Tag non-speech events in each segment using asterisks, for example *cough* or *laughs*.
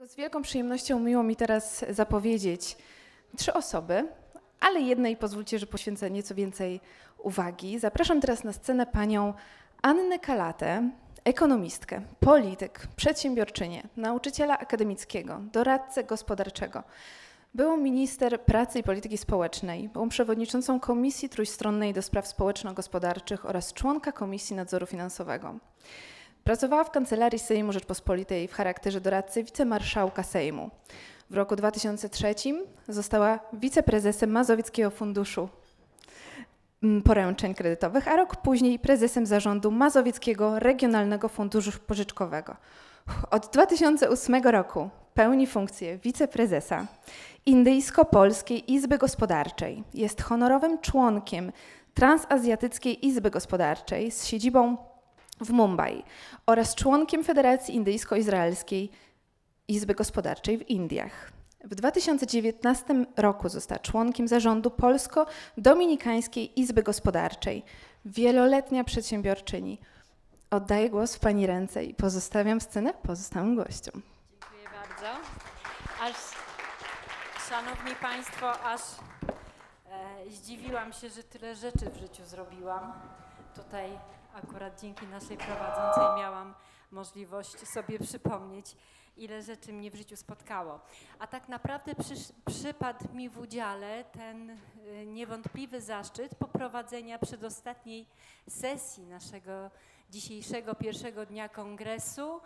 Z wielką przyjemnością miło mi teraz zapowiedzieć trzy osoby, ale jednej pozwólcie, że poświęcę nieco więcej uwagi. Zapraszam teraz na scenę panią Annę Kalatę, ekonomistkę, polityk, przedsiębiorczynię, nauczyciela akademickiego, doradcę gospodarczego. Byłą minister pracy i polityki społecznej, byłą przewodniczącą Komisji Trójstronnej do Spraw Społeczno-Gospodarczych oraz członka Komisji Nadzoru Finansowego. Pracowała w Kancelarii Sejmu Rzeczpospolitej w charakterze doradcy wicemarszałka Sejmu. W roku 2003 została wiceprezesem Mazowieckiego Funduszu mm, Poręczeń Kredytowych, a rok później prezesem zarządu Mazowieckiego Regionalnego Funduszu Pożyczkowego. Od 2008 roku pełni funkcję wiceprezesa Indyjsko-Polskiej Izby Gospodarczej. Jest honorowym członkiem Transazjatyckiej Izby Gospodarczej z siedzibą w Mumbai oraz członkiem Federacji Indyjsko-Izraelskiej Izby Gospodarczej w Indiach. W 2019 roku została członkiem zarządu Polsko-Dominikańskiej Izby Gospodarczej. Wieloletnia przedsiębiorczyni. Oddaję głos w Pani ręce i pozostawiam scenę pozostałym gościom. Dziękuję bardzo. Aż, szanowni Państwo, aż e, zdziwiłam się, że tyle rzeczy w życiu zrobiłam. Tutaj akurat dzięki naszej prowadzącej miałam możliwość sobie przypomnieć, ile rzeczy mnie w życiu spotkało. A tak naprawdę przysz, przypadł mi w udziale ten y, niewątpliwy zaszczyt poprowadzenia przedostatniej sesji naszego dzisiejszego pierwszego dnia kongresu.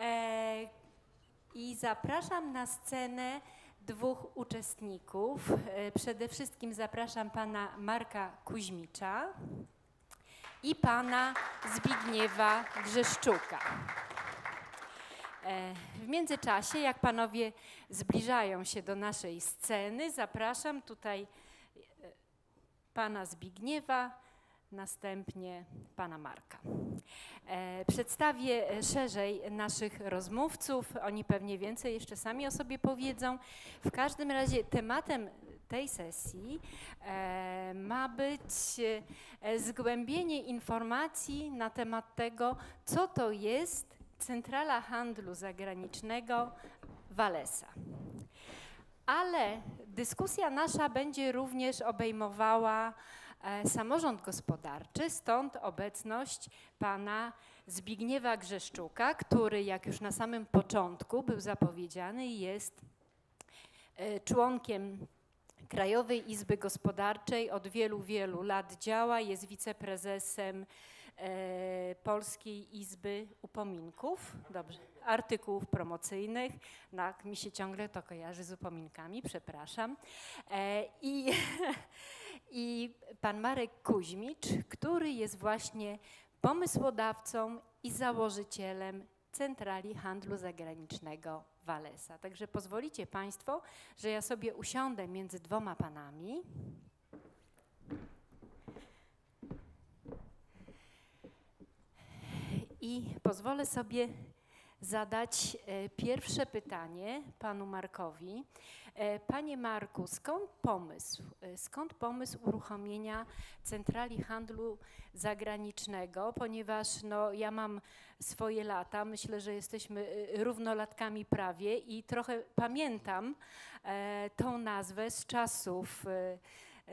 E, I zapraszam na scenę dwóch uczestników. E, przede wszystkim zapraszam pana Marka Kuźmicza i pana Zbigniewa Grzeszczuka. E, w międzyczasie, jak panowie zbliżają się do naszej sceny, zapraszam tutaj e, pana Zbigniewa, następnie pana Marka. E, przedstawię szerzej naszych rozmówców, oni pewnie więcej jeszcze sami o sobie powiedzą. W każdym razie tematem tej sesji e, ma być e, zgłębienie informacji na temat tego, co to jest Centrala Handlu Zagranicznego Walesa. Ale dyskusja nasza będzie również obejmowała e, samorząd gospodarczy, stąd obecność pana Zbigniewa Grzeszczuka, który, jak już na samym początku był zapowiedziany, jest członkiem Krajowej Izby Gospodarczej od wielu, wielu lat działa, jest wiceprezesem e, Polskiej Izby Upominków, dobrze, artykułów promocyjnych, no, mi się ciągle to kojarzy z upominkami, przepraszam. E, I, *laughs* I pan Marek Kuźmicz, który jest właśnie pomysłodawcą i założycielem Centrali Handlu Zagranicznego Walesa. Także pozwolicie Państwo, że ja sobie usiądę między dwoma panami. I pozwolę sobie zadać e, pierwsze pytanie panu Markowi. E, panie Marku, skąd pomysł, e, skąd pomysł uruchomienia centrali handlu zagranicznego, ponieważ no, ja mam swoje lata, myślę, że jesteśmy równolatkami prawie i trochę pamiętam tą nazwę z czasów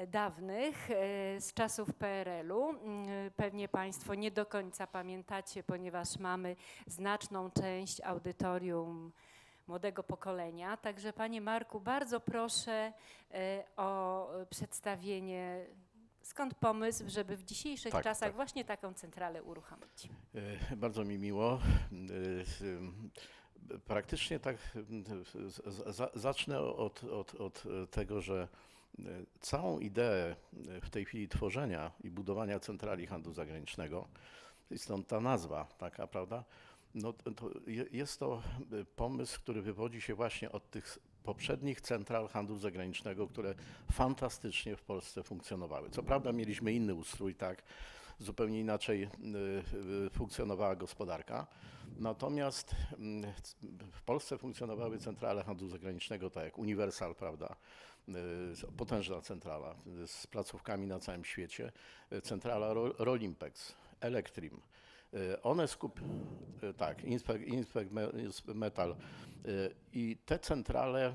dawnych, e, z czasów PRL-u. Mm, pewnie Państwo nie do końca pamiętacie, ponieważ mamy znaczną część audytorium młodego pokolenia. Także Panie Marku, bardzo proszę e, o przedstawienie Skąd pomysł, żeby w dzisiejszych tak, czasach tak. właśnie taką centralę uruchomić? E, bardzo mi miło. Praktycznie tak zacznę od, od, od tego, że całą ideę w tej chwili tworzenia i budowania centrali handlu zagranicznego, stąd ta nazwa taka, prawda? No, to jest to pomysł, który wywodzi się właśnie od tych poprzednich central handlu zagranicznego, które fantastycznie w Polsce funkcjonowały. Co prawda mieliśmy inny ustrój, tak, zupełnie inaczej y, funkcjonowała gospodarka. Natomiast mm, w Polsce funkcjonowały centrale handlu zagranicznego, tak jak Universal, prawda, potężna centrala z placówkami na całym świecie, centrala Rolimpex, Electrim, one skup... tak, Inspect, Inspect Me- Metal. I te centrale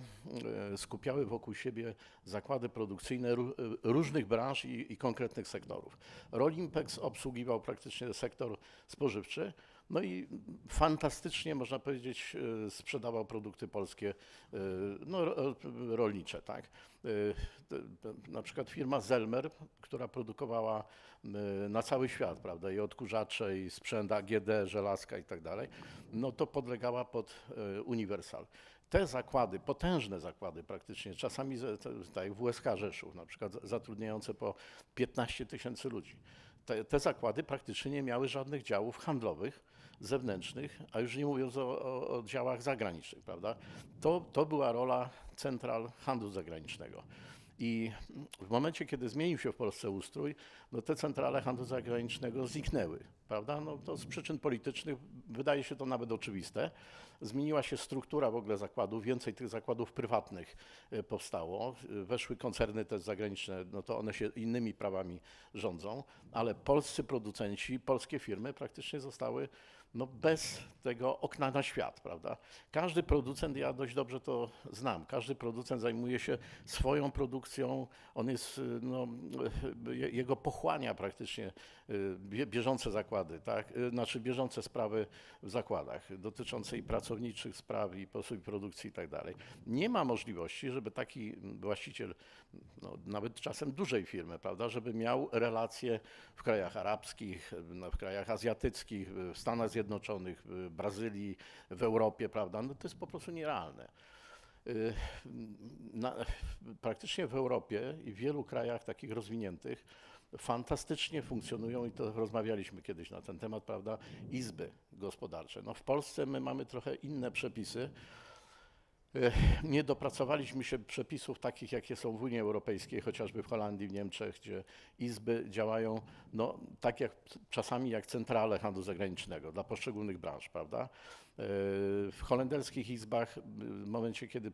skupiały wokół siebie zakłady produkcyjne ró- różnych branż i, i konkretnych sektorów. Rolimpex obsługiwał praktycznie sektor spożywczy, no i fantastycznie, można powiedzieć, e, sprzedawał produkty polskie, e, no, ro- rolnicze, tak. E, Na przykład firma Zelmer, która produkowała e, na cały świat, prawda, i odkurzacze, i sprzęt AGD, żelazka i tak dalej, no to podlegała pod e, Universal. Te zakłady, potężne zakłady praktycznie, czasami tak WSK Rzeszów, na przykład za- zatrudniające po 15 tysięcy ludzi. Te, te zakłady praktycznie nie miały żadnych działów handlowych, zewnętrznych, a już nie mówiąc o, o, zagranicznych, prawda? To, to była rola central handlu zagranicznego. I w momencie, kiedy zmienił się w Polsce ustrój, no te centrale handlu zagranicznego zniknęły, prawda? No to z przyczyn politycznych wydaje się to nawet oczywiste. Zmieniła się struktura w ogóle zakładów, więcej tych zakładów prywatnych e, powstało, e, weszły koncerny też zagraniczne, no to one się innymi prawami rządzą, ale polscy producenci, polskie firmy praktycznie zostały no bez tego okna na świat, prawda? Każdy producent, ja dość dobrze to znam, każdy producent zajmuje się swoją produkcją, on jest, no, je- jego pochłania praktycznie y, bie- bieżące zakłady, tak? Y, Znaczy bieżące sprawy w zakładach, dotyczące i pracowniczych spraw, i produkcji i tak dalej. Nie ma możliwości, żeby taki właściciel, no, nawet czasem dużej firmy, prawda, żeby miał relacje w krajach arabskich, w krajach azjatyckich, w Stanach Zjednoczonych, w Brazylii, w Europie, prawda, no to jest po prostu nierealne. Y, Na, praktycznie w Europie i w wielu krajach takich rozwiniętych fantastycznie funkcjonują, i to rozmawialiśmy kiedyś na ten temat, prawda, izby gospodarcze. No w Polsce my mamy trochę inne przepisy. Nie dopracowaliśmy się przepisów takich, jakie są w Unii Europejskiej, chociażby w Holandii, w Niemczech, gdzie izby działają no, tak jak czasami jak centrale handlu zagranicznego dla poszczególnych branż, prawda? W holenderskich izbach, w momencie, kiedy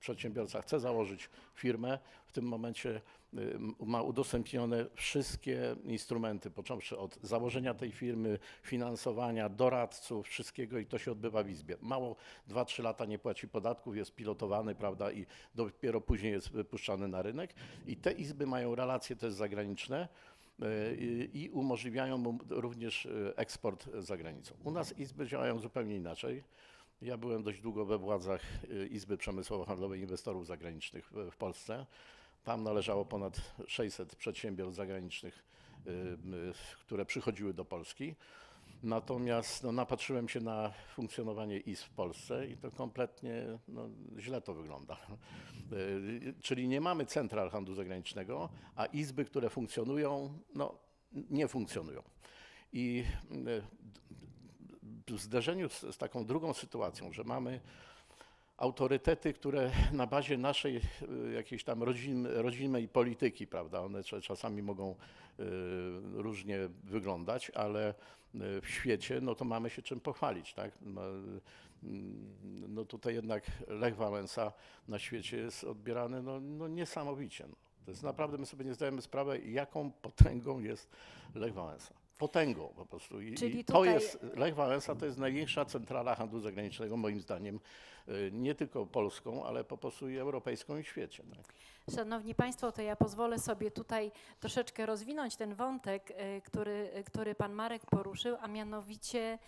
przedsiębiorca chce założyć firmę, w tym momencie y, ma udostępnione wszystkie instrumenty, począwszy od założenia tej firmy, finansowania, doradców, wszystkiego i to się odbywa w izbie. Mało 2-3 lata nie płaci podatków, jest pilotowany, prawda, i dopiero później jest wypuszczany na rynek. I te izby mają relacje też zagraniczne i umożliwiają mu również y, eksport za granicą. U nas izby działają zupełnie inaczej. Ja byłem dość długo we władzach y, Izby Przemysłowo-Handlowej Inwestorów Zagranicznych w, Polsce. Tam należało ponad 600 przedsiębiorstw zagranicznych, które przychodziły do Polski. Natomiast no, napatrzyłem się na funkcjonowanie izb w Polsce i to kompletnie no, źle to wygląda. Y, Czyli nie mamy central handlu zagranicznego, a izby, które funkcjonują, no, nie funkcjonują. I y, w zderzeniu z, z taką drugą sytuacją, że mamy autorytety, które *laughs* na bazie naszej y, jakiejś tam rodzin, rodzimej polityki, prawda, one cza- czasami mogą y, różnie wyglądać, ale y, w świecie, no to mamy się czym pochwalić, tak? No, no tutaj jednak Lech Wałęsa na świecie jest odbierany no, no niesamowicie. No. To jest naprawdę, my sobie nie zdajemy sprawy, jaką potęgą jest Lech Wałęsa. Potęgą po prostu. I, Czyli i to tutaj- jest, Lech Wałęsa to jest największa centrala handlu zagranicznego, moim zdaniem, y, nie tylko polską, ale po prostu i europejską i świecie. Tak? Szanowni Państwo, to ja pozwolę sobie tutaj troszeczkę rozwinąć ten wątek, e, który, który Pan Marek poruszył, a mianowicie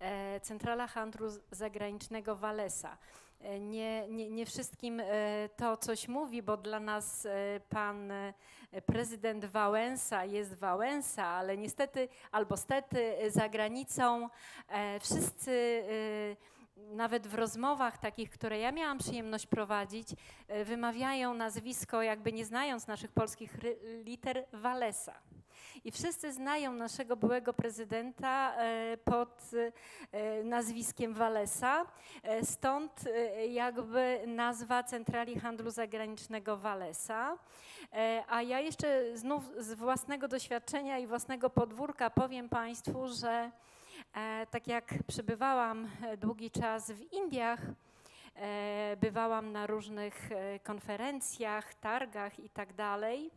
e, Centrala Handlu Zagranicznego Walesa. E, Nie, nie, nie wszystkim e, to coś mówi, bo dla nas e, pan prezydent Wałęsa jest Wałęsa, ale niestety albo stety za granicą wszyscy nawet w rozmowach takich, które ja miałam przyjemność prowadzić, wymawiają nazwisko, jakby nie znając naszych polskich liter, Walesa. I wszyscy znają naszego byłego prezydenta e, pod e, nazwiskiem Walesa, e, stąd jakby nazwa Centrali Handlu Zagranicznego Walesa. A ja jeszcze znów z własnego doświadczenia i własnego podwórka powiem Państwu, że tak jak przebywałam długi czas w Indiach, bywałam na różnych konferencjach, targach i tak dalej.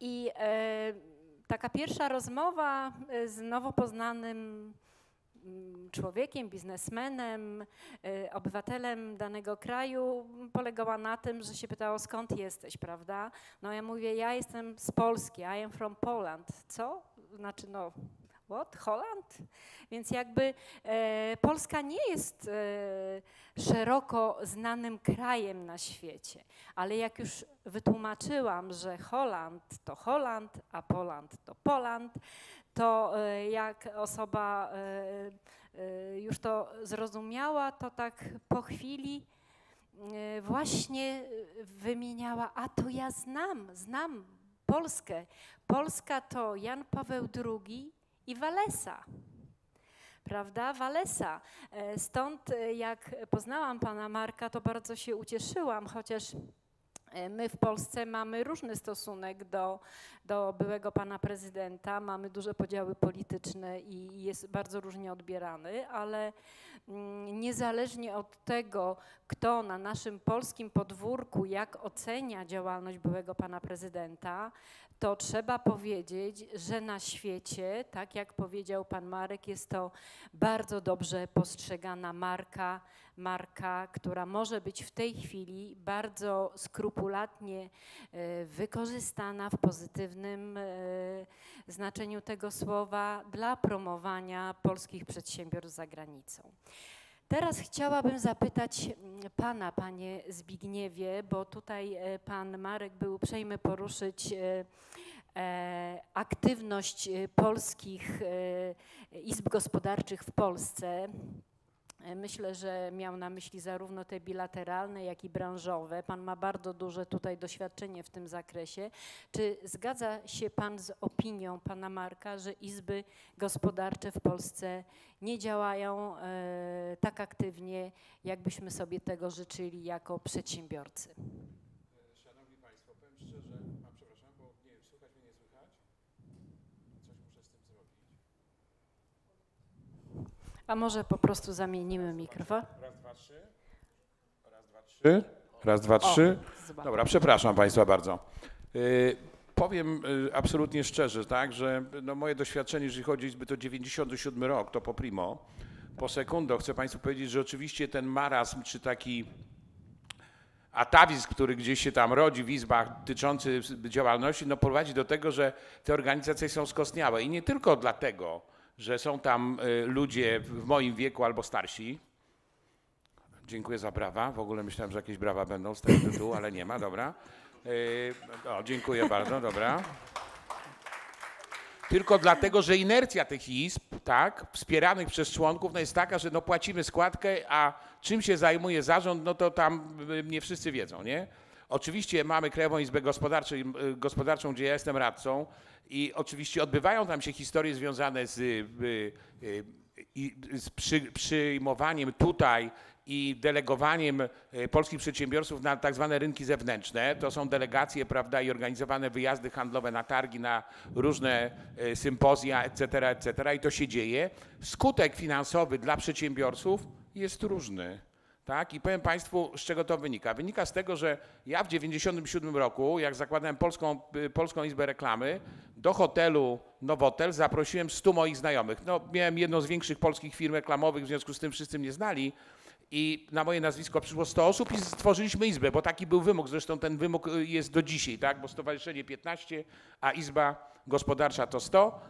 I e, taka pierwsza rozmowa y, z nowo poznanym mm, człowiekiem, biznesmenem, y, obywatelem danego kraju polegała na tym, że się pytało skąd jesteś, prawda? No ja mówię, ja jestem z Polski, I am from Poland. Co? Znaczy no, what? Holland? Więc jakby e, Polska nie jest e, szeroko znanym krajem na świecie, ale jak już wytłumaczyłam, że Holand to Holand, a Poland to Poland, to e, jak osoba e, e, już to zrozumiała, to tak po chwili e, właśnie wymieniała, a to ja znam, znam Polskę. Polska to Jan Paweł II i Walesa prawda, Walesa. E, Stąd e, jak poznałam pana Marka, to bardzo się ucieszyłam, chociaż my w Polsce mamy różny stosunek do, do byłego pana prezydenta, mamy duże podziały polityczne i jest bardzo różnie odbierany, ale mm, niezależnie od tego, kto na naszym polskim podwórku, jak ocenia działalność byłego pana prezydenta, to trzeba powiedzieć, że na świecie, tak jak powiedział pan Marek, jest to bardzo dobrze postrzegana marka, marka, która może być w tej chwili bardzo skrupulatnie e, wykorzystana w pozytywnym e, znaczeniu tego słowa dla promowania polskich przedsiębiorstw za granicą. Teraz chciałabym zapytać mm, Pana, Panie Zbigniewie, bo tutaj e, Pan Marek był uprzejmy poruszyć aktywność polskich izb gospodarczych w Polsce. Myślę, że miał na myśli zarówno te bilateralne, jak i branżowe. Pan ma bardzo duże tutaj doświadczenie w tym zakresie. Czy zgadza się Pan z opinią Pana Marka, że izby gospodarcze w Polsce nie działają e, tak aktywnie, jakbyśmy sobie tego życzyli jako przedsiębiorcy? Szanowni Państwo, powiem szczerze, a przepraszam, bo nie wiem, słychać mnie, nie słychać? Coś muszę z tym zrobić. A może po prostu zamienimy mikrofon? Raz, dwa, trzy. Raz, dwa, trzy. Raz, dwa, trzy. zła. Dobra, przepraszam Państwa bardzo. Y, powiem y, absolutnie szczerze, tak, że no moje doświadczenie, jeżeli chodzi o Izby, to 97 rok, to po primo. Po sekundo chcę Państwu powiedzieć, że oczywiście ten marazm, czy taki atawizm, który gdzieś się tam rodzi w izbach dotyczący działalności, no prowadzi do tego, że te organizacje są skostniałe. I nie tylko dlatego, że są tam y, ludzie w moim wieku albo starsi. Dziękuję za brawa. W ogóle myślałem, że jakieś brawa będą z tego tytułu, ale nie ma, dobra. Y, O, dziękuję bardzo, dobra. Tylko dlatego, że inercja tych izb, tak, wspieranych przez członków, no jest taka, że no płacimy składkę, a czym się zajmuje zarząd, no to tam y, nie wszyscy wiedzą, nie? Oczywiście mamy Krajową Izbę Gospodarczą, y, Gospodarczą, gdzie ja jestem radcą i oczywiście odbywają tam się historie związane z, y, y, z przy, przyjmowaniem tutaj i delegowaniem polskich przedsiębiorców na tak zwane rynki zewnętrzne. To są delegacje, prawda, i organizowane wyjazdy handlowe na targi, na różne sympozja, etc., etc. I to się dzieje. Skutek finansowy dla przedsiębiorców jest różny. Tak? I powiem Państwu, z czego to wynika. Wynika z tego, że ja w 1997 roku, jak zakładałem Polską, Polską Izbę Reklamy, do hotelu Nowotel zaprosiłem 100 moich znajomych. No, miałem jedną z większych polskich firm reklamowych, w związku z tym wszyscy mnie znali. I na moje nazwisko przyszło 100 osób i stworzyliśmy izbę, bo taki był wymóg. Zresztą ten wymóg y, jest do dzisiaj, tak? bo stowarzyszenie 15, a izba gospodarcza to 100.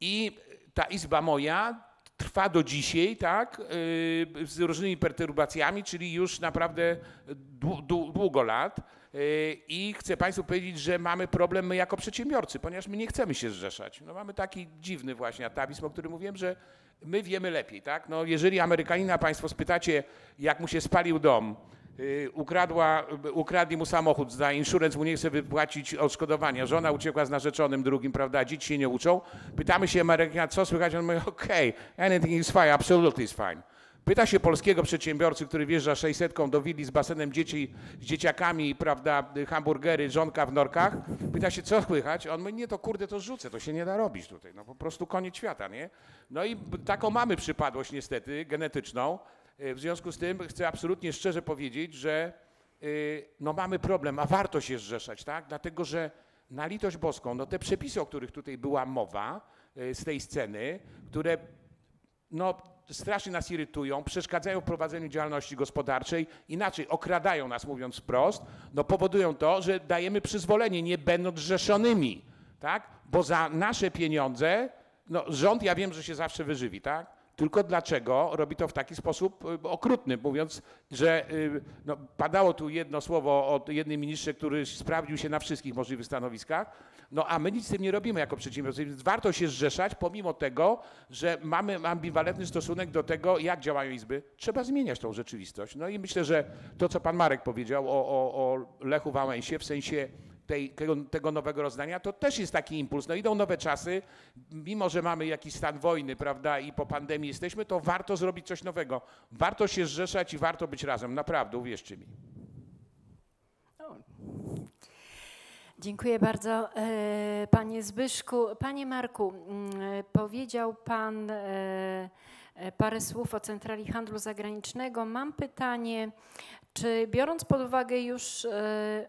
I ta izba moja trwa do dzisiaj, tak, yy, z różnymi perturbacjami, czyli już naprawdę dłu- dłu- długo lat. Yy, I chcę Państwu powiedzieć, że mamy problem my jako przedsiębiorcy, ponieważ my nie chcemy się zrzeszać. No mamy taki dziwny właśnie atawizm, o którym mówiłem, że my wiemy lepiej, tak? No jeżeli Amerykanina Państwo spytacie, jak mu się spalił dom, ukradła, ukradli mu samochód, za insurance mu nie chce wypłacić odszkodowania, żona uciekła z narzeczonym drugim, prawda, dzieci się nie uczą. Pytamy się Amerykana, co słychać? On mówi, okej, anything is fine, absolutely is fine. Pyta się polskiego przedsiębiorcy, który wjeżdża 600 do willi z basenem dzieci, z dzieciakami, prawda, hamburgery, żonka w norkach. Pyta się, co słychać? On mówi, nie, to kurde, to rzucę, to się nie da robić tutaj. No po prostu koniec świata, nie? No i taką mamy przypadłość niestety, genetyczną. Y, W związku z tym chcę absolutnie szczerze powiedzieć, że y, no mamy problem, a warto się zrzeszać, tak? Dlatego, że na litość boską, no te przepisy, o których tutaj była mowa y, z tej sceny, które no, strasznie nas irytują, przeszkadzają w prowadzeniu działalności gospodarczej, inaczej okradają nas, mówiąc wprost, no powodują to, że dajemy przyzwolenie, nie będąc zrzeszonymi, tak? Bo za nasze pieniądze, no rząd ja wiem, że się zawsze wyżywi, tak? Tylko dlaczego robi to w taki sposób y, okrutny, mówiąc, że y, no, padało tu jedno słowo od jednej ministrze, który sprawdził się na wszystkich możliwych stanowiskach, no a my nic z tym nie robimy jako przedsiębiorcy, więc warto się zrzeszać, pomimo tego, że mamy ambiwalentny stosunek do tego, jak działają izby. Trzeba zmieniać tą rzeczywistość. No i myślę, że to, co pan Marek powiedział o, o, o Lechu Wałęsie, w sensie tej, tego, nowego rozdania, to też jest taki impuls. No idą nowe czasy, mimo że mamy jakiś stan wojny, prawda, i po pandemii jesteśmy, to warto zrobić coś nowego. Warto się zrzeszać i warto być razem, naprawdę, uwierzcie mi. Dziękuję bardzo, e, panie Zbyszku. Panie Marku, mm, powiedział pan e, e, parę słów o Centrali Handlu Zagranicznego. Mam pytanie, czy biorąc pod uwagę już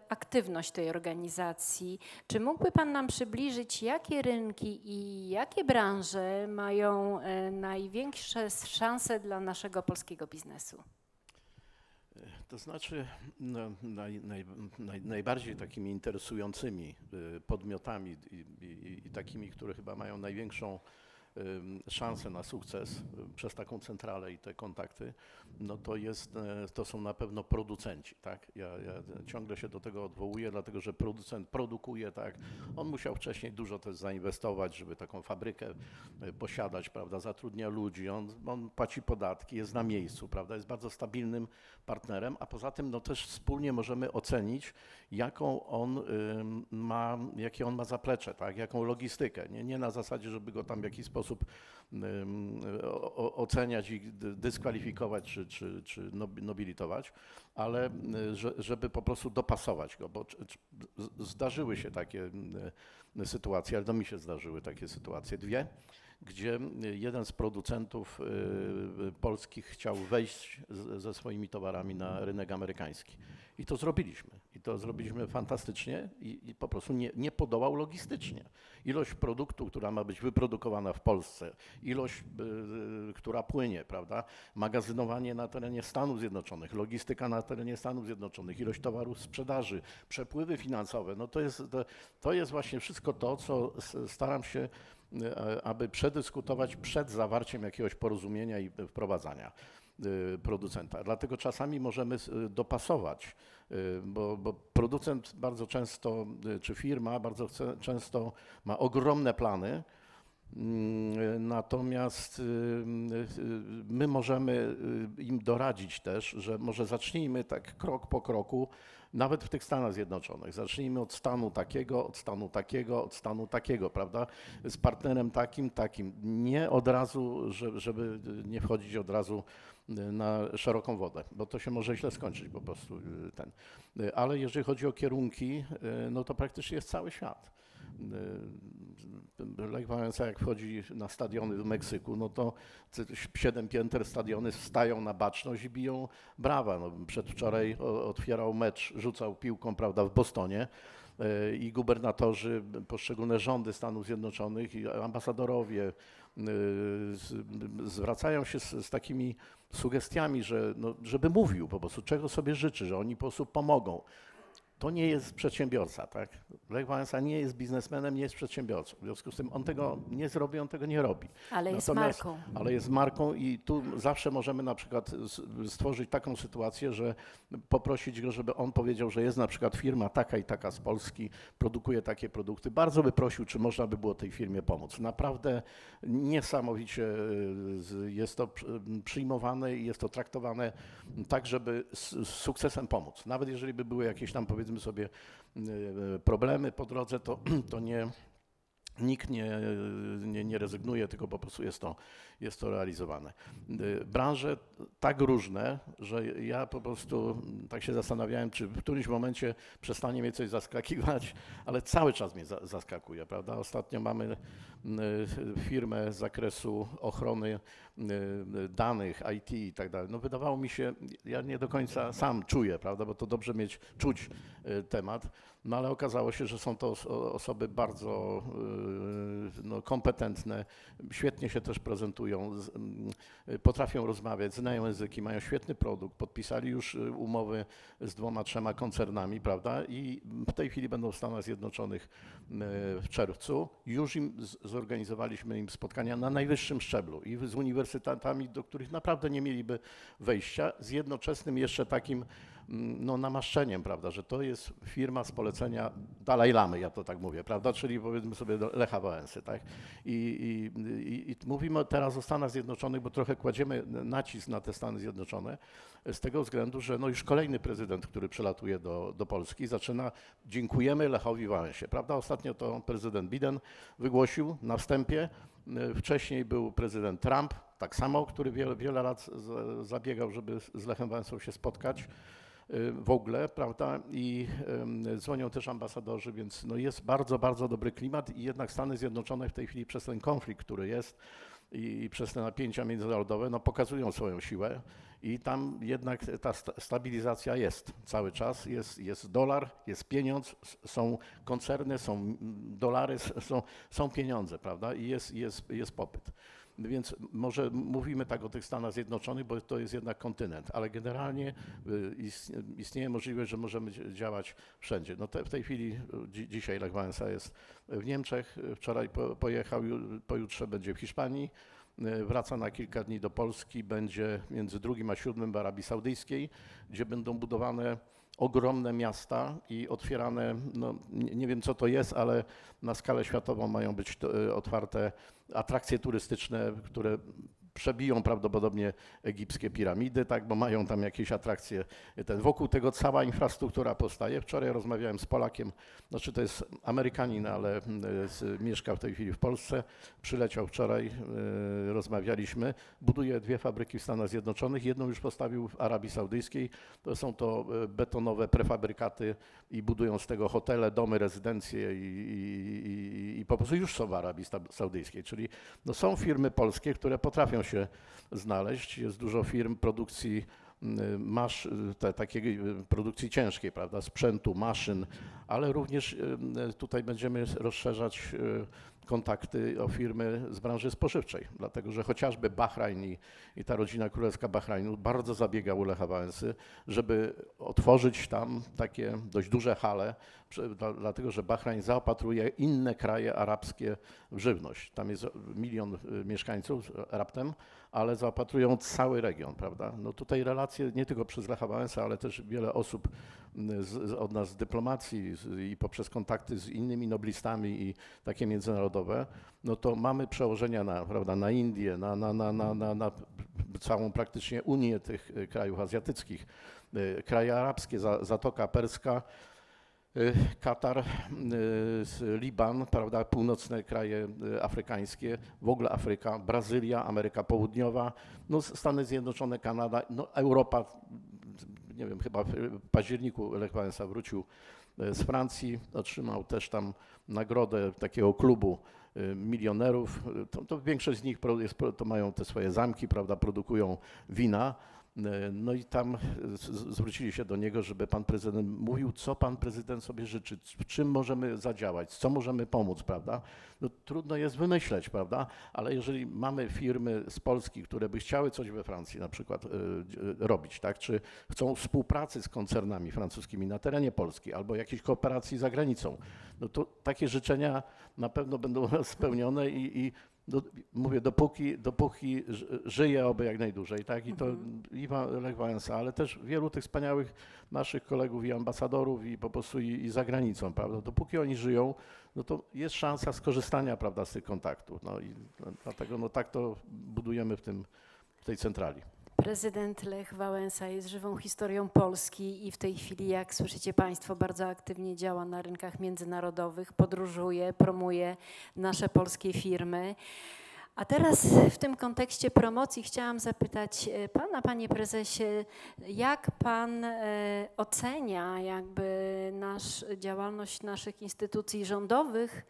aktywność tej organizacji, czy mógłby Pan nam przybliżyć, jakie rynki i jakie branże mają największe szanse dla naszego polskiego biznesu? To znaczy, no, naj, naj, naj, najbardziej takimi interesującymi podmiotami i, i, i, takimi, które chyba mają największą szansę na sukces przez taką centralę i te kontakty, no to, jest, e, to są na pewno producenci. Tak? Ja, ja ciągle się do tego odwołuję, dlatego że producent produkuje, tak? on musiał wcześniej dużo też zainwestować, żeby taką fabrykę e, posiadać, prawda? zatrudnia ludzi, on, on płaci podatki, jest na miejscu, prawda? jest bardzo stabilnym partnerem, a poza tym no, też wspólnie możemy ocenić, jaką on ma, jakie on ma zaplecze, tak? jaką logistykę. Nie, nie na zasadzie, żeby go tam w jakiś sposób oceniać i dyskwalifikować czy, czy, czy nobilitować, ale żeby po prostu dopasować go, bo zdarzyły się takie sytuacje, ale to mi się zdarzyły takie sytuacje, dwie, gdzie jeden z producentów polskich chciał wejść ze swoimi towarami na rynek amerykański. I to zrobiliśmy. I to zrobiliśmy fantastycznie i, i po prostu nie, nie, podołał logistycznie. Ilość produktu, która ma być wyprodukowana w Polsce, ilość, y, która płynie, prawda, magazynowanie na terenie Stanów Zjednoczonych, logistyka na terenie Stanów Zjednoczonych, ilość towarów sprzedaży, przepływy finansowe, no to jest, to, to jest właśnie wszystko to, co staram się y, aby przedyskutować przed zawarciem jakiegoś porozumienia i wprowadzania. Y, producenta. Dlatego czasami możemy y, dopasować, bo, bo producent bardzo często, czy firma bardzo często ma ogromne plany, mm, Natomiast my możemy im doradzić też, że może zacznijmy tak krok po kroku, nawet w tych Stanach Zjednoczonych. Zacznijmy od stanu takiego, od stanu takiego, od stanu takiego, prawda? Z partnerem takim, takim. Nie od razu, żeby nie wchodzić od razu na szeroką wodę, bo to się może źle skończyć po prostu y, ten. Y, ale jeżeli chodzi o kierunki, y, no to praktycznie jest cały świat. Lech Wałęsa jak wchodzi na stadiony w Meksyku, no to siedem pięter stadiony wstają na baczność i biją brawa. No, przedwczoraj otwierał mecz, rzucał piłką, prawda, w Bostonie i gubernatorzy, poszczególne rządy Stanów Zjednoczonych i ambasadorowie zwracają się z, z takimi sugestiami, że, no, żeby mówił po prostu, czego sobie życzy, że oni po prostu pomogą to nie jest przedsiębiorca, tak? Lech Wałęsa nie jest biznesmenem, nie jest przedsiębiorcą. W związku z tym on tego nie zrobi, on tego nie robi. Ale jest marką. Ale jest marką i tu zawsze możemy na przykład stworzyć taką sytuację, że poprosić go, żeby on powiedział, że jest na przykład firma taka i taka z Polski, produkuje takie produkty. Bardzo by prosił, czy można by było tej firmie pomóc. Naprawdę niesamowicie e, jest to przyjmowane i jest to traktowane tak, żeby z sukcesem pomóc. Nawet jeżeli by były jakieś tam powiedzmy powiedzmy sobie e, problemy po drodze, to, *clears throat* to nie, nikt nie, nie, nie, rezygnuje, tylko po prostu jest to, jest to realizowane. E, branże tak różne, że ja po prostu tak się zastanawiałem, czy w którymś momencie przestanie mnie coś zaskakiwać, *laughs* ale cały czas mnie zaskakuje, prawda? Ostatnio mamy e, firmę z zakresu ochrony danych, IT i tak dalej. No wydawało mi się, ja nie do końca sam czuję, prawda, bo to dobrze mieć, czuć temat, no ale okazało się, że są to osoby bardzo no, kompetentne, świetnie się też prezentują, potrafią rozmawiać, znają języki, mają świetny produkt, podpisali już umowy z dwoma, trzema koncernami, prawda, i w tej chwili będą w Stanach Zjednoczonych w czerwcu. Już im zorganizowaliśmy im spotkania na najwyższym szczeblu i z uniwersytetami, do których naprawdę nie mieliby wejścia, z jednoczesnym jeszcze takim mm, no, namaszczeniem, prawda, że to jest firma z polecenia Dalaj Lamy, ja to tak mówię, prawda, czyli powiedzmy sobie Lecha Wałęsy, tak? I, i, i, I, mówimy teraz o Stanach Zjednoczonych, bo trochę kładziemy nacisk na te Stany Zjednoczone, z tego względu, że no już kolejny prezydent, który przelatuje do, do Polski, zaczyna, dziękujemy Lechowi Wałęsie, prawda? Ostatnio to prezydent Biden wygłosił na wstępie, wcześniej był prezydent Trump, tak samo, który wiele, wiele lat zabiegał, żeby z Lechem Wałęsą się spotkać y, w ogóle, prawda? I dzwonią też ambasadorzy, więc no jest bardzo, bardzo dobry klimat i jednak Stany Zjednoczone w tej chwili przez ten konflikt, który jest i przez te napięcia międzynarodowe, no pokazują swoją siłę i tam jednak ta stabilizacja jest cały czas, jest, jest dolar, jest pieniądz, są koncerny, są dolary, są, są pieniądze, prawda? I jest, jest, jest popyt. Więc może mówimy tak o tych Stanach Zjednoczonych, bo to jest jednak kontynent, ale generalnie y, istnieje możliwość, że możemy działać wszędzie. No te, w tej chwili, dzi, dzisiaj Lech Wałęsa jest w Niemczech, wczoraj po, pojechał, pojutrze będzie w Hiszpanii, y, wraca na kilka dni do Polski, będzie między drugim a siódmym w Arabii Saudyjskiej, gdzie będą budowane ogromne miasta i otwierane, no, nie, wiem co to jest, ale na skalę światową mają być y, otwarte atrakcje turystyczne, które przebiją prawdopodobnie egipskie piramidy, tak, bo mają tam jakieś atrakcje. Ten, wokół tego cała infrastruktura powstaje. Wczoraj rozmawiałem z Polakiem, znaczy to jest Amerykanin, ale z, mieszka w tej chwili w Polsce. Przyleciał wczoraj, y, rozmawialiśmy. Buduje dwie fabryki w Stanach Zjednoczonych. Jedną już postawił w Arabii Saudyjskiej. To są to y, betonowe prefabrykaty i budują z tego hotele, domy, rezydencje i, i, i, i po prostu już są w Arabii Saudyjskiej. Czyli no, są firmy polskie, które potrafią się znaleźć. Jest dużo firm produkcji mm, masz te, takiej produkcji ciężkiej, prawda, sprzętu, maszyn, ale również y, tutaj będziemy rozszerzać y, kontakty o firmy z branży spożywczej, dlatego że chociażby Bahrajn i, i ta rodzina królewska Bahrajnu bardzo zabiega u Lecha Wałęsy, żeby otworzyć tam takie dość duże hale, dlatego że Bahrajn zaopatruje inne kraje arabskie w żywność. Tam jest milion y, mieszkańców raptem, ale zaopatrują cały region, prawda? No tutaj relacje nie tylko przez Lecha Wałęsa, ale też wiele osób z, od nas z dyplomacji z, i poprzez kontakty z innymi noblistami i takie międzynarodowe, no to mamy przełożenia na, prawda, na Indię, na, na, na, na, na, na całą praktycznie Unię tych e, krajów azjatyckich, e, kraje arabskie, Zatoka Perska, e, Katar, Liban, prawda, północne kraje afrykańskie, w ogóle Afryka, Brazylia, Ameryka Południowa, no Stany Zjednoczone, Kanada, no Europa nie wiem, chyba w październiku Lech Wałęsa wrócił z Francji, otrzymał też tam nagrodę takiego klubu e, milionerów. To, to większość z nich jest, to mają te swoje zamki, prawda, produkują wina. E, no i tam zwrócili się do niego, żeby pan prezydent mówił, co pan prezydent sobie życzy, w czym możemy zadziałać, co możemy pomóc, prawda? No, trudno jest wymyśleć, prawda? Ale jeżeli mamy firmy z Polski, które by chciały coś we Francji na przykład y, robić, tak? Czy chcą współpracy z koncernami francuskimi na terenie Polski albo jakiejś kooperacji za granicą, no to takie życzenia na pewno będą *laughs* spełnione i, i do, mówię, dopóki, dopóki żyje, oby jak najdłużej, tak? I to mhm. i Lech Wałęsa, ale też wielu tych wspaniałych naszych kolegów i ambasadorów i po prostu i, i za granicą, prawda? Dopóki oni żyją, no to jest szansa skorzystania, prawda, z tych kontaktów. No i dlatego no tak to budujemy w tym, w tej centrali. Prezydent Lech Wałęsa jest żywą historią Polski i w tej chwili, jak słyszycie Państwo, bardzo aktywnie działa na rynkach międzynarodowych, podróżuje, promuje nasze polskie firmy. A teraz w tym kontekście promocji chciałam zapytać e, Pana, Panie Prezesie, jak Pan e, ocenia jakby nasz, działalność naszych instytucji rządowych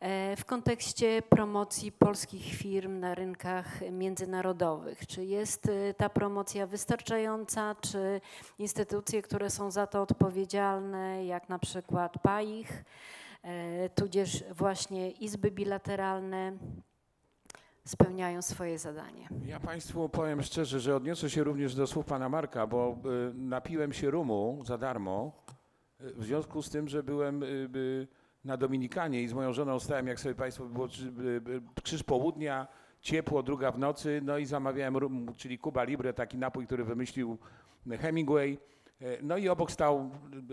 e, w kontekście promocji polskich firm na rynkach międzynarodowych. Czy jest ta promocja wystarczająca, czy instytucje, które są za to odpowiedzialne, jak na przykład PAIH, tudzież właśnie izby bilateralne, spełniają swoje zadanie. Ja Państwu powiem szczerze, że odniosę się również do słów Pana Marka, bo y, napiłem się rumu za darmo y, w związku z tym, że byłem y, na Dominikanie i z moją żoną stałem, jak sobie Państwo, było krzyż południa, ciepło, druga w nocy, no i zamawiałem rum, czyli Cuba Libre, taki napój, który wymyślił Hemingway. No i obok stał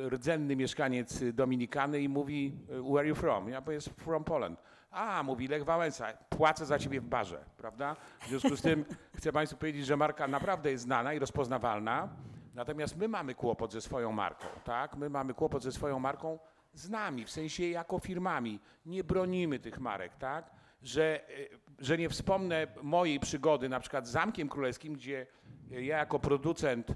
rdzenny mieszkaniec Dominikany i mówi, where are you from? Ja powiem, from Poland. A, mówi Lech Wałęsa, płacę za ciebie w barze, prawda? W związku z tym chcę Państwu powiedzieć, że marka naprawdę jest znana i rozpoznawalna, natomiast my mamy kłopot ze swoją marką, tak? My mamy kłopot ze swoją marką z nami, w sensie jako firmami. Nie bronimy tych marek, tak? Że, e, że nie wspomnę mojej przygody na przykład z Zamkiem Królewskim, gdzie ja jako producent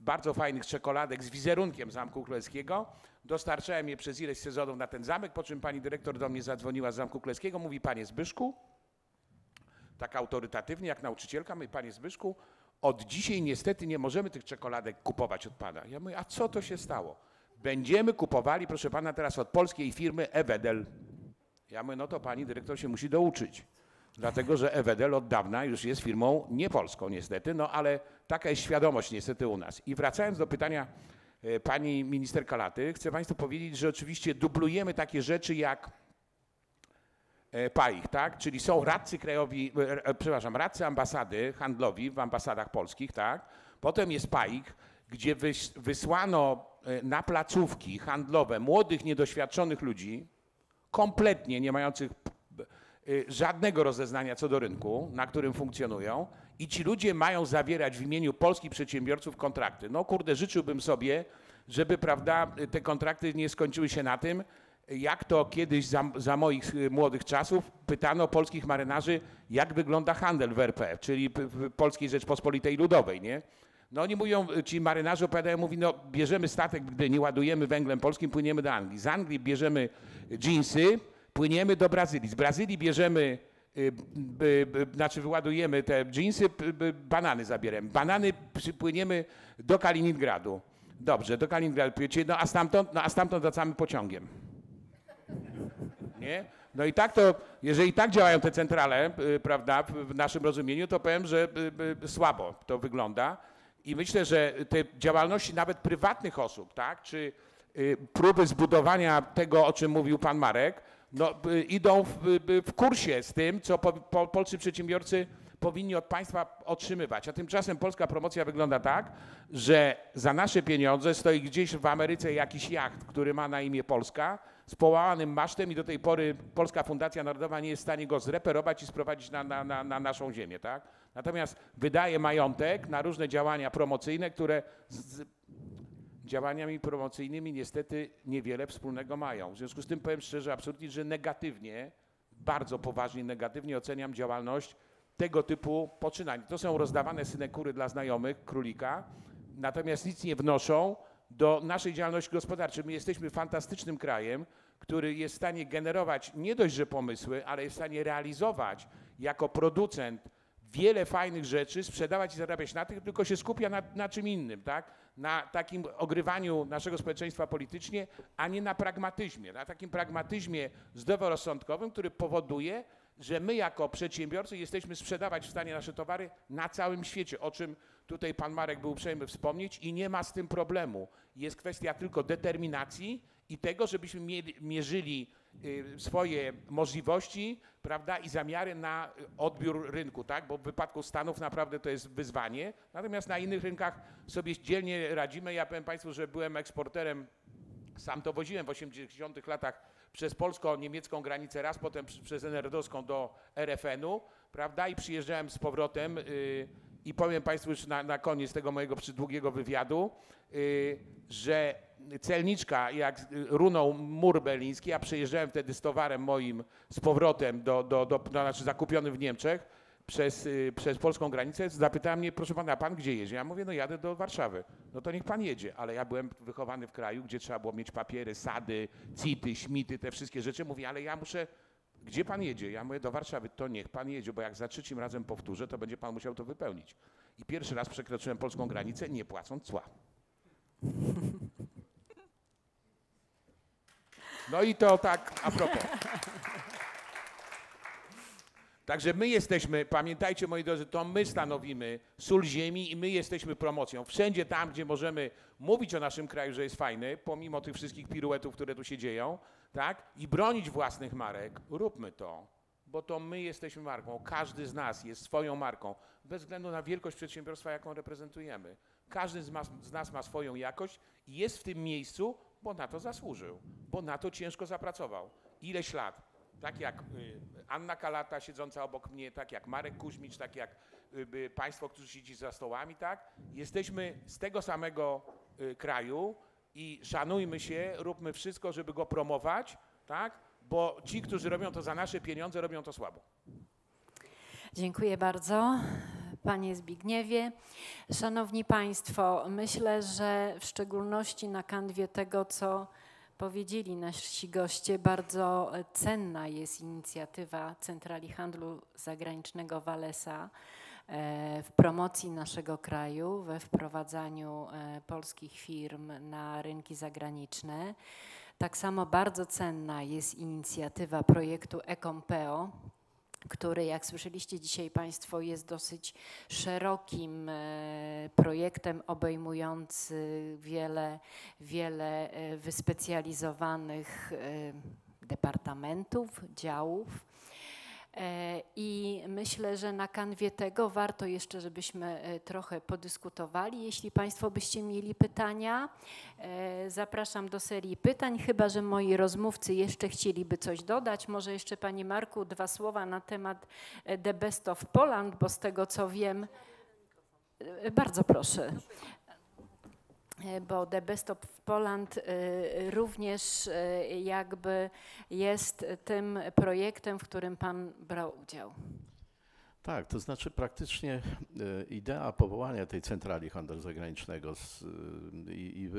bardzo fajnych czekoladek z wizerunkiem Zamku Królewskiego. Dostarczałem je przez ileś sezonów na ten zamek, po czym pani dyrektor do mnie zadzwoniła z Zamku Królewskiego, mówi panie Zbyszku, tak autorytatywnie jak nauczycielka, mówi panie Zbyszku, od dzisiaj niestety nie możemy tych czekoladek kupować od pana. Ja mówię, a co to się stało? Będziemy kupowali, proszę pana, teraz od polskiej firmy Ewedel. Ja mówię, no to pani dyrektor się musi douczyć. Dlatego, że Ewedel od dawna już jest firmą niepolską niestety, no ale taka jest świadomość niestety u nas. I wracając do pytania e, pani minister Kalaty, chcę państwu powiedzieć, że oczywiście dublujemy takie rzeczy jak e, PAIH, tak? Czyli są radcy krajowi, e, przepraszam, radcy ambasady handlowi w ambasadach polskich, tak? Potem jest PAIH, gdzie wysłano na placówki handlowe młodych, niedoświadczonych ludzi, kompletnie nie mających żadnego rozeznania co do rynku, na którym funkcjonują i ci ludzie mają zawierać w imieniu polskich przedsiębiorców kontrakty. No kurde, życzyłbym sobie, żeby prawda, y, te kontrakty nie skończyły się na tym, jak to kiedyś za, za moich y, młodych czasów pytano polskich marynarzy, jak wygląda handel w RP, czyli w Polskiej Rzeczpospolitej Ludowej, nie? No oni mówią, ci marynarze opowiadają, mówi, no bierzemy statek, gdy nie ładujemy węglem polskim, płyniemy do Anglii. Z Anglii bierzemy dżinsy, płyniemy do Brazylii. Z Brazylii bierzemy, y, b, b, znaczy wyładujemy te dżinsy, banany zabieremy. Banany płyniemy do Kaliningradu. Dobrze, do Kaliningradu płyniecie, no a stamtąd, no a stamtąd wracamy pociągiem. Nie? No i tak to, jeżeli tak działają te centrale, y, prawda, w naszym rozumieniu, to powiem, że y, y, słabo to wygląda. I myślę, że te działalności nawet prywatnych osób, tak, czy y, próby zbudowania tego, o czym mówił pan Marek, no, y, idą w, y, w kursie z tym, co po, po, polscy przedsiębiorcy powinni od państwa otrzymywać. A tymczasem polska promocja wygląda tak, że za nasze pieniądze stoi gdzieś w Ameryce jakiś jacht, który ma na imię Polska, z połamanym masztem i do tej pory Polska Fundacja Narodowa nie jest w stanie go zreperować i sprowadzić na, na, na, na naszą ziemię. Tak? Natomiast wydaje majątek na różne działania promocyjne, które z, działaniami promocyjnymi niestety niewiele wspólnego mają. W związku z tym powiem szczerze, absolutnie, że negatywnie, bardzo poważnie negatywnie oceniam działalność tego typu poczynań. To są rozdawane synekury dla znajomych królika, natomiast nic nie wnoszą do naszej działalności gospodarczej. My jesteśmy fantastycznym krajem, który jest w stanie generować nie dość, że pomysły, ale jest w stanie realizować jako producent wiele fajnych rzeczy, sprzedawać i zarabiać na tych, tylko się skupia na, na czym innym, tak? Na takim ogrywaniu naszego społeczeństwa politycznie, a nie na pragmatyzmie, na takim pragmatyzmie zdroworozsądkowym, który powoduje, że my jako przedsiębiorcy jesteśmy sprzedawać w stanie nasze towary na całym świecie, o czym tutaj pan Marek był uprzejmy wspomnieć i nie ma z tym problemu. Jest kwestia tylko determinacji i tego, żebyśmy mierzyli swoje możliwości, prawda, i zamiary na y, odbiór rynku, tak, bo w wypadku Stanów naprawdę to jest wyzwanie, natomiast na innych rynkach sobie dzielnie radzimy. Ja powiem Państwu, że byłem eksporterem sam to woziłem w 80 latach przez polsko-niemiecką granicę raz, potem przez NRD-owską do RFN-u, prawda, i przyjeżdżałem z powrotem y, i powiem Państwu już na, na koniec tego mojego przydługiego wywiadu, y, że celniczka, jak runął mur berliński, a przyjeżdżałem wtedy z towarem moim z powrotem, do, do, do, do, znaczy zakupionym w Niemczech, przez, y, przez polską granicę, zapytała mnie, proszę pana, pan gdzie jedzie? Ja mówię, no jadę do Warszawy. No to niech pan jedzie, ale ja byłem wychowany w kraju, gdzie trzeba było mieć papiery, sady, city, śmity, te wszystkie rzeczy. Mówię, ale ja muszę, gdzie pan jedzie? Ja mówię, do Warszawy. To niech pan jedzie, bo jak za trzecim razem powtórzę, to będzie pan musiał to wypełnić. I pierwszy raz przekroczyłem polską granicę, nie płacąc cła. No i to tak a propos. Także my jesteśmy, pamiętajcie moi drodzy, to my stanowimy sól ziemi i my jesteśmy promocją. Wszędzie tam, gdzie możemy mówić o naszym kraju, że jest fajny, pomimo tych wszystkich piruetów, które tu się dzieją, tak, i bronić własnych marek, róbmy to, bo to my jesteśmy marką. Każdy z nas jest swoją marką, bez względu na wielkość przedsiębiorstwa, jaką reprezentujemy. Każdy z, mas, z nas ma swoją jakość i jest w tym miejscu, bo na to zasłużył, bo na to ciężko zapracował. Ileś lat tak jak y, Anna Kalata siedząca obok mnie, tak jak Marek Kuźmicz, tak jak y, Państwo, którzy siedzi za stołami, tak? Jesteśmy z tego samego y, kraju i szanujmy się, róbmy wszystko, żeby go promować, tak? Bo ci, którzy robią to za nasze pieniądze, robią to słabo. Dziękuję bardzo. Panie Zbigniewie. Szanowni Państwo, myślę, że w szczególności na kanwie tego, co powiedzieli nasi goście, bardzo cenna jest inicjatywa Centrali Handlu Zagranicznego Walesa w promocji naszego kraju, we wprowadzaniu e, polskich firm na rynki zagraniczne. Tak samo bardzo cenna jest inicjatywa projektu Ecompeo, który, jak słyszeliście dzisiaj Państwo, jest dosyć szerokim e, projektem obejmujący wiele, wiele e, wyspecjalizowanych e, departamentów, działów. E, I myślę, że na kanwie tego warto jeszcze, żebyśmy e, trochę podyskutowali. Jeśli Państwo byście mieli pytania, e, zapraszam do serii pytań, chyba że moi rozmówcy jeszcze chcieliby coś dodać. Może jeszcze Panie Marku dwa słowa na temat The Best of Poland, bo z tego co wiem, bardzo proszę. E, bo The Best of Poland e, również e, jakby jest tym projektem, w którym Pan brał udział. Tak, to znaczy praktycznie idea powołania tej centrali handlu zagranicznego z, i, i,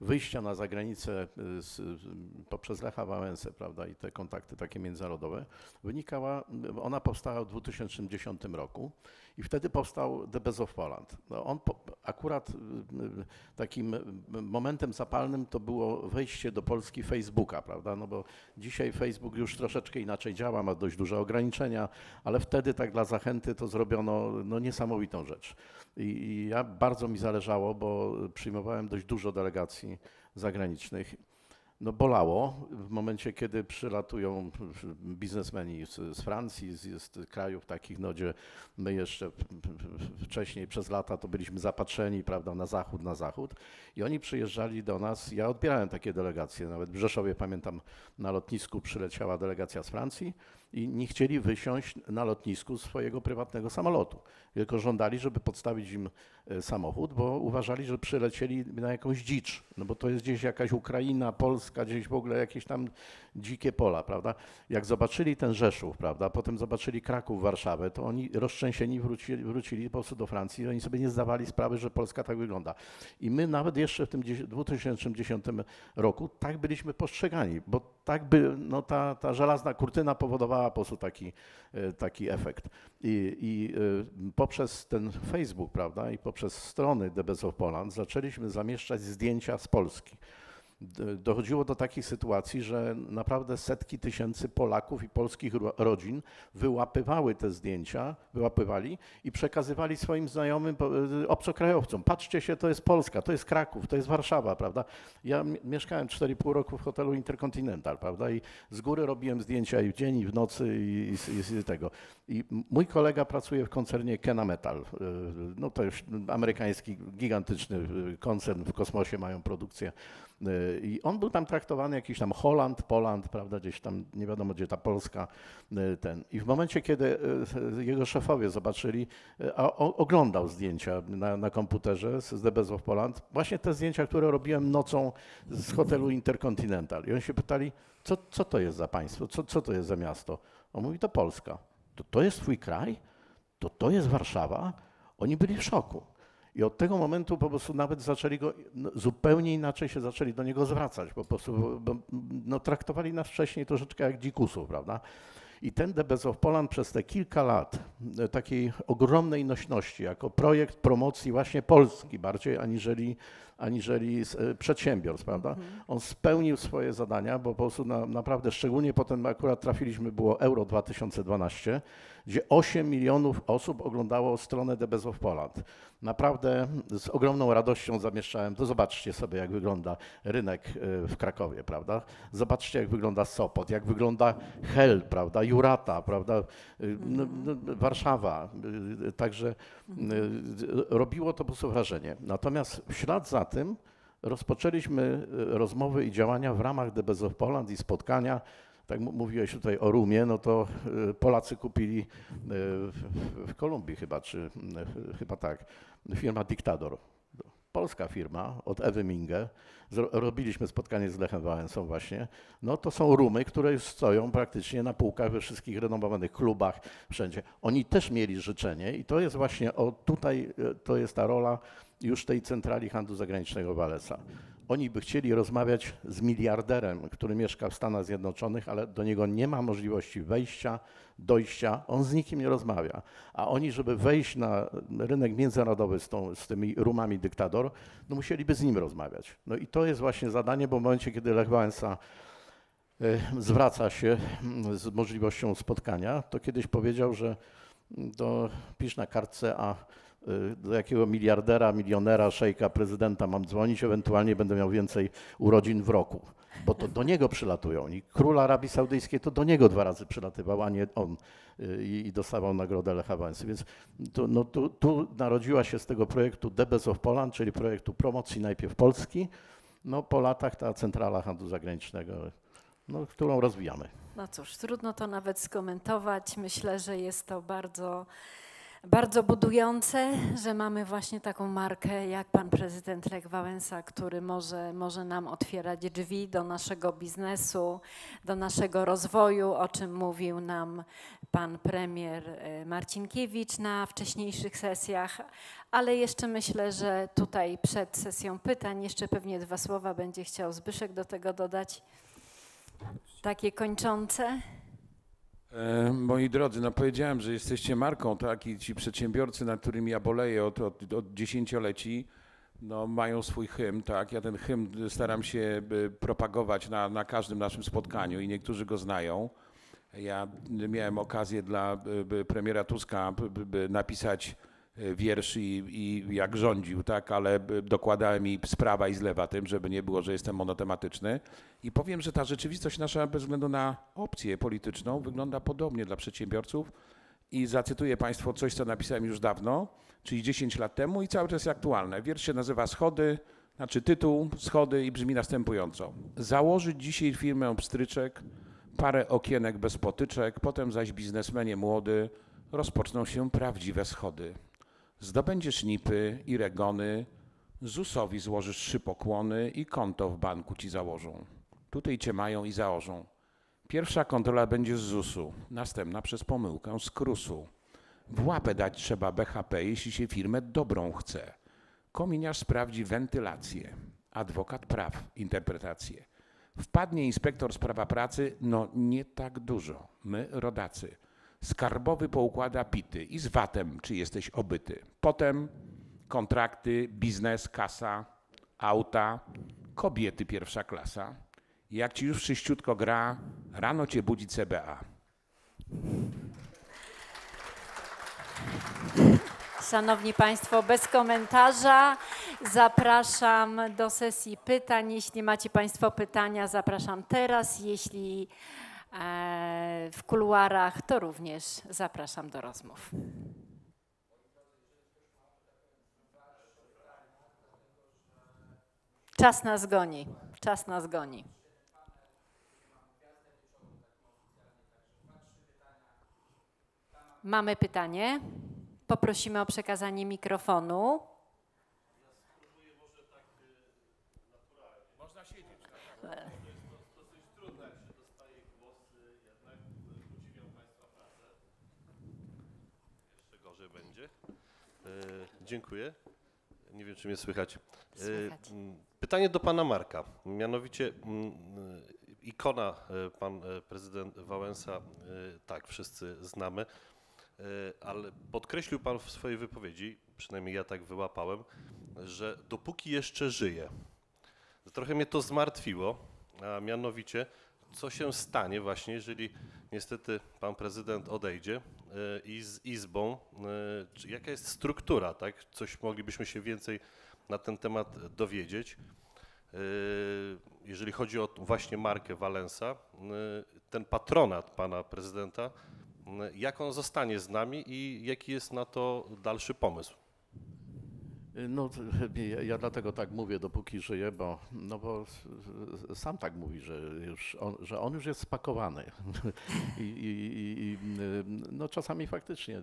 wyjścia na zagranicę z, poprzez Lecha Wałęsę, prawda, i te kontakty takie międzynarodowe, wynikała, ona powstała w 2010 roku i wtedy powstał The Best of Poland. No on po, akurat y, y, takim momentem zapalnym to było wejście do Polski Facebooka, prawda? No bo dzisiaj Facebook już troszeczkę inaczej działa, ma dość duże ograniczenia, ale wtedy tak dla zachęty to zrobiono no, niesamowitą rzecz. I, I ja bardzo mi zależało, bo przyjmowałem dość dużo delegacji zagranicznych no bolało. W momencie, kiedy przylatują biznesmeni z, z Francji, z, z, krajów takich, no, gdzie my jeszcze wcześniej przez lata to byliśmy zapatrzeni, prawda, na zachód, na zachód. I oni przyjeżdżali do nas, ja odbierałem takie delegacje, nawet w Rzeszowie pamiętam na lotnisku przyleciała delegacja z Francji i nie chcieli wysiąść na lotnisku swojego prywatnego samolotu, tylko żądali, żeby podstawić im e, samochód, bo uważali, że przylecieli na jakąś dzicz, no bo to jest gdzieś jakaś Ukraina, Polska, gdzieś w ogóle jakieś tam dzikie pola, prawda? Jak zobaczyli ten Rzeszów, prawda, potem zobaczyli Kraków, Warszawę, to oni roztrzęsieni wrócili, wrócili po prostu do Francji i oni sobie nie zdawali sprawy, że Polska tak wygląda. I my nawet jeszcze w tym 2010 roku tak byliśmy postrzegani, bo tak by, no ta, ta żelazna kurtyna powodowała po prostu taki, e, taki efekt. I, i e, poprzez ten Facebook, prawda, i poprzez strony The Best of Poland zaczęliśmy zamieszczać zdjęcia z Polski dochodziło do takich sytuacji, że naprawdę setki tysięcy Polaków i polskich rodzin wyłapywały te zdjęcia, wyłapywali i przekazywali swoim znajomym, y, obcokrajowcom. Patrzcie się, to jest Polska, to jest Kraków, to jest Warszawa, prawda? Ja mieszkałem 4,5 roku w hotelu Intercontinental, prawda? I z góry robiłem zdjęcia i w dzień, i w nocy, i, i, i tego. I mój kolega pracuje w koncernie Kena Metal. Y, no to już amerykański, gigantyczny y, koncern w kosmosie, mają produkcję I on był tam traktowany jakiś tam Holand, Poland, prawda, gdzieś tam nie wiadomo gdzie ta Polska, y, ten. I w momencie, kiedy y, jego szefowie zobaczyli, a oglądał zdjęcia na, na komputerze z The Best of Poland, właśnie te zdjęcia, które robiłem nocą z hotelu Intercontinental. I oni się pytali, co, co to jest za państwo, co, co to jest za miasto? On mówi, to Polska. To, to jest twój kraj? to to jest Warszawa. Oni byli w szoku. I od tego momentu po prostu nawet zaczęli go, no, zupełnie inaczej się zaczęli do niego zwracać. Po prostu no, traktowali nas wcześniej troszeczkę jak dzikusów, prawda? I ten The Best Poland przez te kilka lat e, takiej ogromnej nośności, jako projekt promocji właśnie Polski bardziej aniżeli, aniżeli e, przedsiębiorstw, prawda? On spełnił swoje zadania, bo po prostu na, naprawdę, szczególnie potem akurat trafiliśmy, było Euro 2012, gdzie 8 milionów osób oglądało stronę The Best of Poland. Naprawdę z ogromną radością zamieszczałem, to zobaczcie sobie, jak wygląda rynek y, w Krakowie, prawda? Zobaczcie, jak wygląda Sopot, jak wygląda Hel, prawda? Jurata, prawda? Y, no, no, Warszawa. Także robiło to po prostu wrażenie. Natomiast w ślad za tym rozpoczęliśmy rozmowy i działania w ramach The Best of Poland i spotkania tak mówiłeś tutaj o rumie, no to Polacy kupili w Kolumbii chyba, czy chyba tak, firma Diktador. Polska firma od Ewy Minge. Robiliśmy spotkanie z Lechem Wałęsą właśnie. No to są rumy, które już stoją praktycznie na półkach we wszystkich renomowanych klubach, wszędzie. Oni też mieli życzenie i to jest właśnie, o tutaj to jest ta rola już tej centrali handlu zagranicznego Walesa. Oni by chcieli rozmawiać z miliarderem, który mieszka w Stanach Zjednoczonych, ale do niego nie ma możliwości wejścia, dojścia, on z nikim nie rozmawia. A oni, żeby wejść na rynek międzynarodowy z, tą, z tymi rumami dyktator, no musieliby z nim rozmawiać. No i to jest właśnie zadanie, bo w momencie, kiedy Lech Wałęsa e, zwraca się mm, z możliwością spotkania, to kiedyś powiedział, że to pisz na kartce, a Y, do jakiego miliardera, milionera, szejka, prezydenta mam dzwonić, ewentualnie będę miał więcej urodzin w roku. Bo to do niego przylatują. I król Arabii Saudyjskiej to do niego dwa razy przylatywał, a nie on y, i, dostawał nagrodę Lecha Wałęsy. Więc to, no, tu, tu, narodziła się z tego projektu The Best of Poland, czyli projektu promocji najpierw Polski. No po latach ta centrala handlu zagranicznego, no, którą rozwijamy. No cóż, trudno to nawet skomentować. Myślę, że jest to bardzo bardzo budujące, że mamy właśnie taką markę jak pan prezydent Lech Wałęsa, który może, może nam otwierać drzwi do naszego biznesu, do naszego rozwoju, o czym mówił nam pan premier e, Marcinkiewicz na wcześniejszych sesjach, ale jeszcze myślę, że tutaj przed sesją pytań jeszcze pewnie dwa słowa będzie chciał Zbyszek do tego dodać. Takie kończące. E, moi drodzy, no powiedziałem, że jesteście marką, tak? I ci przedsiębiorcy, nad którymi ja boleję od, od, od dziesięcioleci, no, mają swój hymn, tak? Ja ten hymn staram się propagować na, na każdym naszym spotkaniu i niektórzy go znają. Ja miałem okazję dla premiera Tuska napisać wiersz i, i, jak rządził, tak, ale dokładałem mi z prawa i z lewa tym, żeby nie było, że jestem monotematyczny. I powiem, że ta rzeczywistość nasza bez względu na opcję polityczną wygląda podobnie dla przedsiębiorców. I zacytuję Państwu coś, co napisałem już dawno, czyli 10 lat temu i cały czas aktualne. Wiersz się nazywa Schody, znaczy tytuł Schody i brzmi następująco. Założyć dzisiaj firmę pstryczek, parę okienek bez potyczek, potem zaś biznesmenie młody rozpoczną się prawdziwe schody. Zdobędziesz nipy i regony, ZUS-owi złożysz trzy pokłony i konto w banku ci założą. Tutaj cię mają i założą. Pierwsza kontrola będzie z ZUS-u, następna przez pomyłkę z KRUS-u. W łapę dać trzeba BHP, jeśli się firmę dobrą chce. Kominiarz sprawdzi wentylację, adwokat praw interpretację. Wpadnie inspektor z prawa pracy, no nie tak dużo, my rodacy. Skarbowy poukłada pity i z VAT-em, czy jesteś obyty. Potem kontrakty, biznes, kasa, auta, kobiety pierwsza klasa. Jak ci już wszyściutko gra, rano cię budzi CBA. Szanowni Państwo, bez komentarza zapraszam do sesji pytań. Jeśli macie Państwo pytania, zapraszam teraz. Jeśli w kuluarach, to również zapraszam do rozmów. Czas nas goni, czas nas goni. Mamy pytanie. Poprosimy o przekazanie mikrofonu. Można siedzieć. Tak? będzie. E, Dziękuję. Nie wiem, czy mnie słychać. E, Słychać. Pytanie do pana Marka. Mianowicie e, ikona, e, pan prezydent Wałęsa, tak, wszyscy znamy, ale podkreślił pan w swojej wypowiedzi, przynajmniej ja tak wyłapałem, że dopóki jeszcze żyje. Trochę mnie to zmartwiło, a mianowicie, co się stanie właśnie, jeżeli niestety pan prezydent odejdzie i z Izbą, czy jaka jest struktura, tak? Coś moglibyśmy się więcej na ten temat dowiedzieć. E, Jeżeli chodzi o właśnie markę Walensa, ten patronat pana prezydenta, jak on zostanie z nami i jaki jest na to dalszy pomysł? No, *laughs* ja, dlatego tak mówię, dopóki żyję, bo, no bo sam tak mówi, że, już on, że on już jest spakowany. *laughs* I, i, i, no, czasami faktycznie y,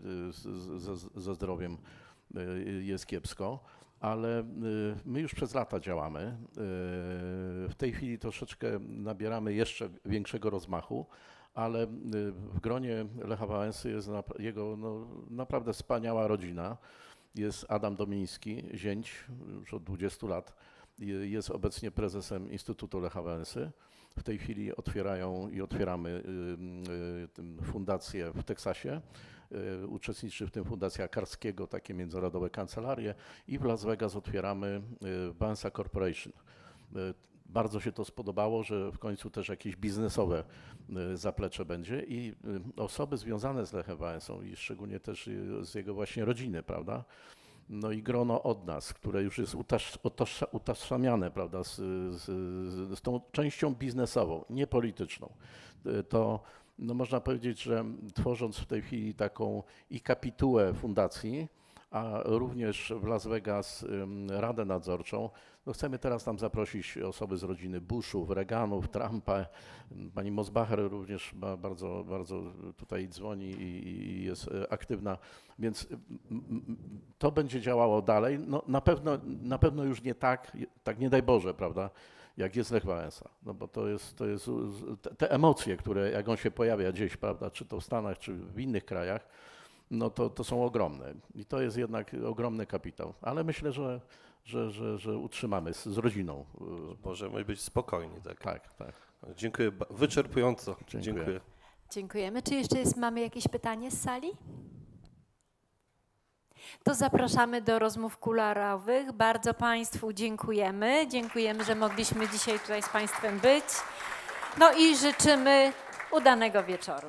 ze- ze zdrowiem y, jest kiepsko, ale y, my już przez lata działamy. W tej chwili troszeczkę nabieramy jeszcze większego rozmachu, ale w gronie Lecha Wałęsy jest jego no, naprawdę wspaniała rodzina jest Adam Domiński, zięć, już od 20 lat. Je- Jest obecnie prezesem Instytutu Lecha Wałęsy. W tej chwili otwierają i otwieramy y, y, fundację w Teksasie. Y, Uczestniczy w tym Fundacja Karskiego, takie międzynarodowe kancelarie i w Las Vegas otwieramy Wałęsa Corporation. Bardzo się to spodobało, że w końcu też jakieś biznesowe y, zaplecze będzie i y, osoby związane z Lechem Wałęsą i szczególnie też y, z jego właśnie rodziny, prawda? No i grono od nas, które już jest utożsa- utożsamiane, prawda, z, z, z- tą częścią biznesową, nie polityczną. To no można powiedzieć, że tworząc w tej chwili taką i kapitułę fundacji, a również w Las Vegas Radę Nadzorczą. No chcemy teraz tam zaprosić osoby z rodziny Bushów, Reaganów, Trumpa. Pani Mosbacher również ba- bardzo, bardzo tutaj dzwoni i, jest e, aktywna, więc to będzie działało dalej. No, na, pewno, na pewno już nie tak, tak nie daj Boże, prawda, jak jest Lech Wałęsa. No bo to jest, to jest te, te emocje, które jak on się pojawia gdzieś, prawda, czy to w Stanach, czy w innych krajach, no to, to są ogromne. I to jest jednak ogromny kapitał. Ale myślę, że, że, że, że utrzymamy z, z rodziną. y, Możemy być spokojni, tak? Tak, tak. Dziękuję wyczerpująco. Dziękuję. Dziękuję. Dziękujemy. Czy jeszcze jest, mamy jakieś pytanie z sali? To zapraszamy do rozmów kularowych. Bardzo Państwu dziękujemy. Dziękujemy, że mogliśmy dzisiaj tutaj z Państwem być. No i życzymy udanego wieczoru.